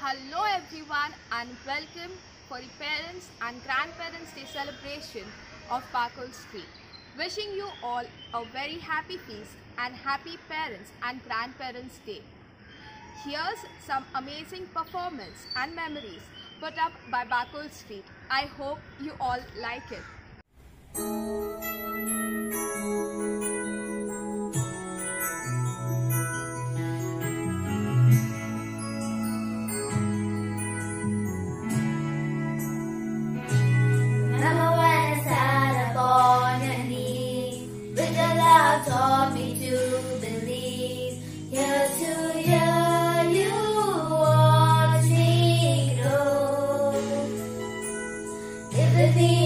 Hello everyone and welcome for the Parents and Grandparents Day celebration of Bakhol Street. Wishing you all a very happy feast and happy Parents and Grandparents Day. Here's some amazing performance and memories put up by Bakhol Street. I hope you all like it. the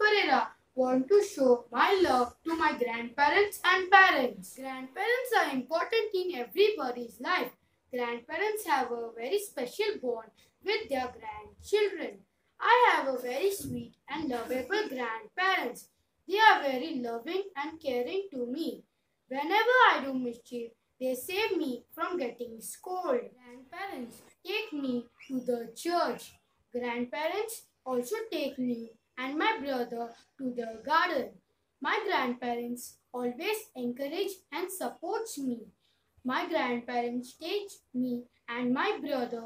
Pereira want to show my love to my grandparents and parents. Grandparents are important in everybody's life. Grandparents have a very special bond with their grandchildren. I have a very sweet and lovable grandparents. They are very loving and caring to me. Whenever I do mischief, they save me from getting scolded. Grandparents take me to the church. Grandparents also take me and my brother to the garden. My grandparents always encourage and support me. My grandparents teach me and my brother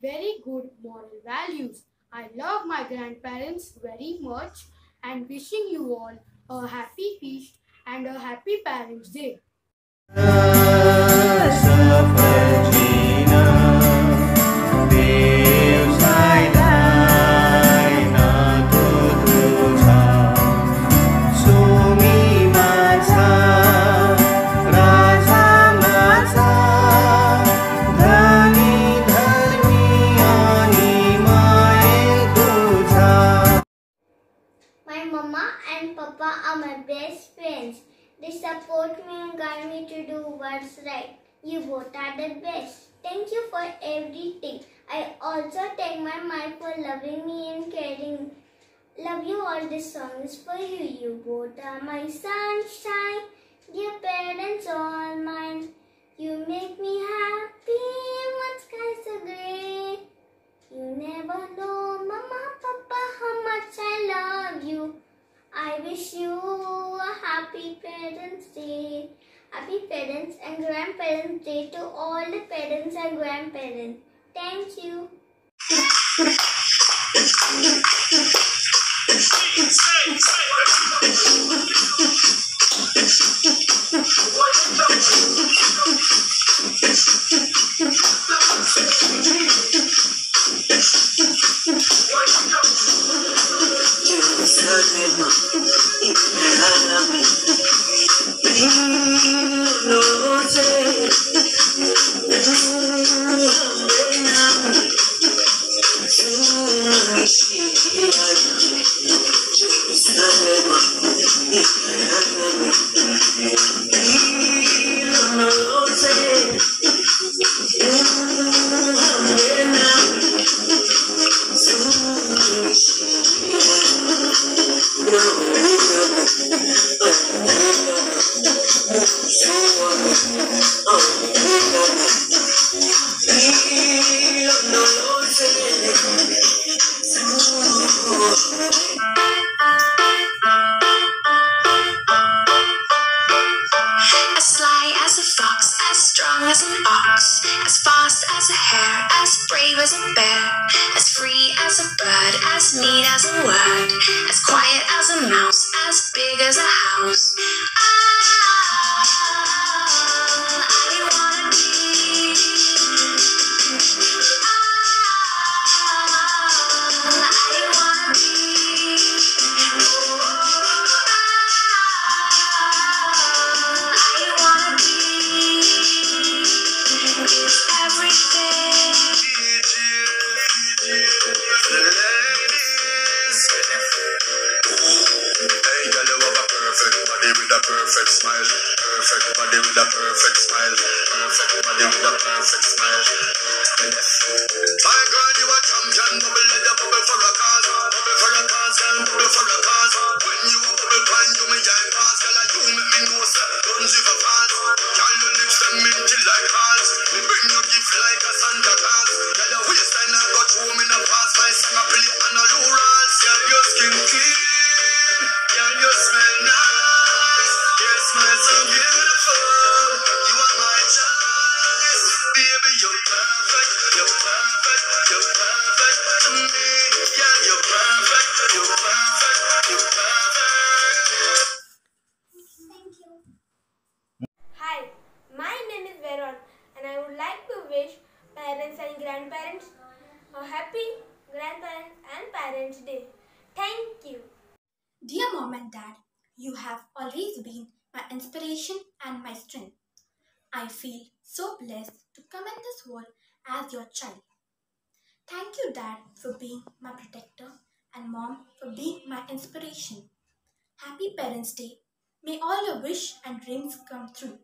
very good moral values. I love my grandparents very much and wishing you all a happy feast and a happy Parents' Day. Thank you for everything. I also thank my mom for loving me and caring. Love you all. This song is for you. You both are my sunshine. Your parents, all mine. You make me happy when skies are gray. You never know, Mama, Papa, how much I love you. I wish you a happy Parents' Day. Happy Parents and Grandparents' Day to all the parents and grandparents. Thank you. As a house. Body with a perfect smile. Perfect body with a perfect smile. I would like to wish parents and grandparents a happy Grandparents and Parents Day. Thank you. Dear Mom and Dad, you have always been my inspiration and my strength. I feel so blessed to come in this world as your child. Thank you, Dad, for being my protector, and Mom for being my inspiration. Happy Parents' Day. May all your wish and dreams come true.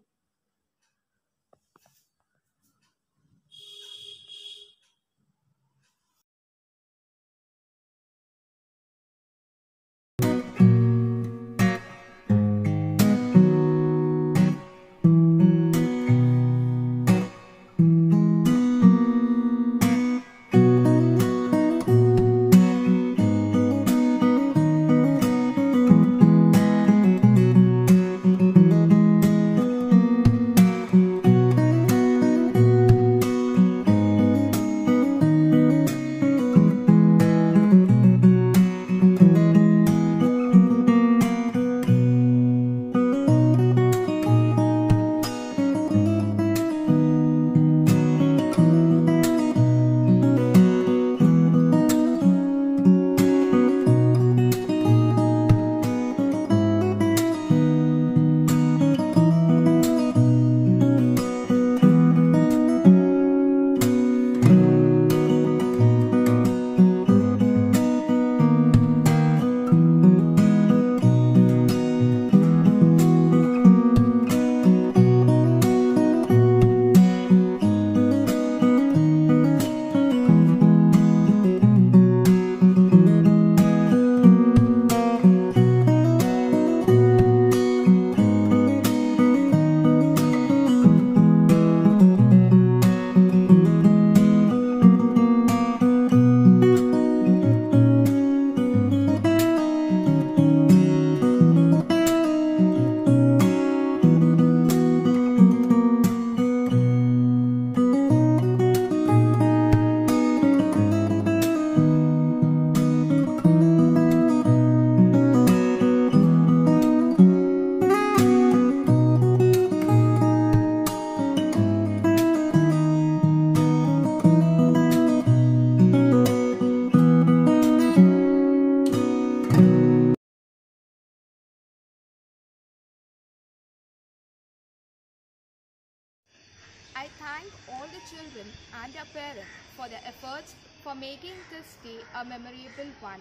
And their parents for their efforts for making this day a memorable one.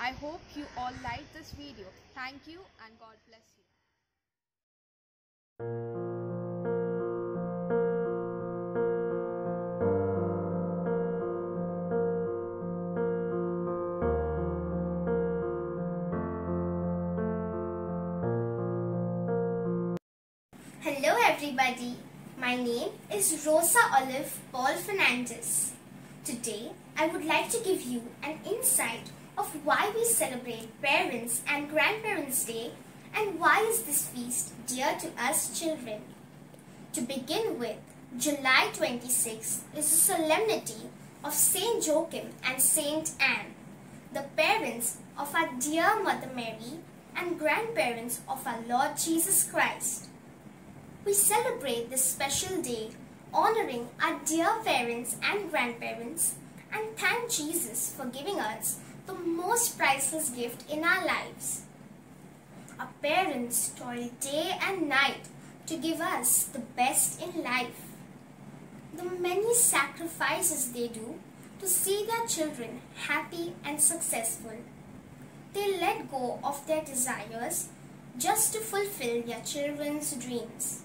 I hope you all like this video. Thank you and God bless you. My name is Rosa Olive Paul Fernandez. Today, I would like to give you an insight of why we celebrate Parents and Grandparents Day and why is this feast dear to us children. To begin with, July 26 is a solemnity of Saint Joachim and Saint Anne, the parents of our dear Mother Mary and grandparents of our Lord Jesus Christ. We celebrate this special day honoring our dear parents and grandparents and thank Jesus for giving us the most priceless gift in our lives. Our parents toil day and night to give us the best in life. The many sacrifices they do to see their children happy and successful. They let go of their desires just to fulfill their children's dreams.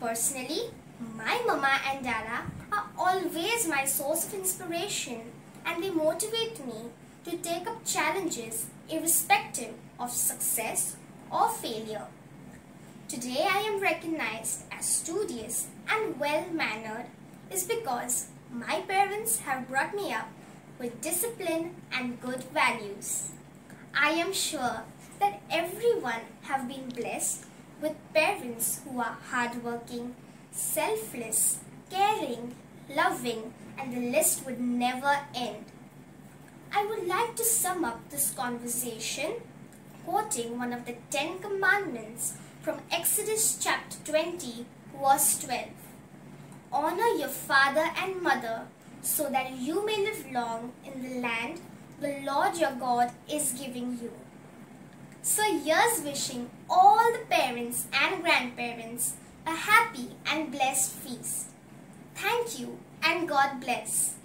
Personally, my mama and dada are always my source of inspiration and they motivate me to take up challenges irrespective of success or failure. Today I am recognized as studious and well-mannered is because my parents have brought me up with discipline and good values. I am sure that everyone have been blessed with parents who are hardworking, selfless, caring, loving, and the list would never end. I would like to sum up this conversation quoting one of the Ten Commandments from Exodus chapter 20, verse 12. Honor your father and mother so that you may live long in the land the Lord your God is giving you. So here's wishing all the parents and grandparents a happy and blessed feast. Thank you and God bless.